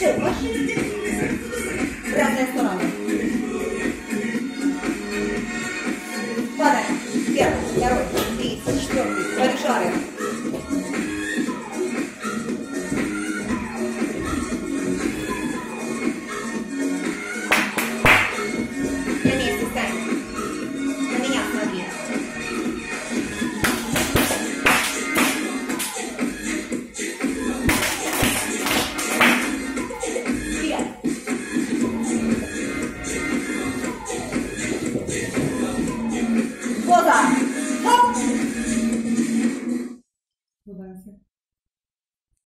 Разная сторона. Падаем. Первый, второй, третий, четвертый. Большая.